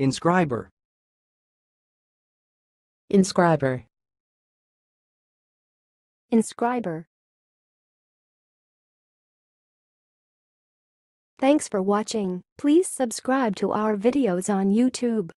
Inscriber. inscriber, Inscriber. Thanks for watching. Please subscribe to our videos on YouTube.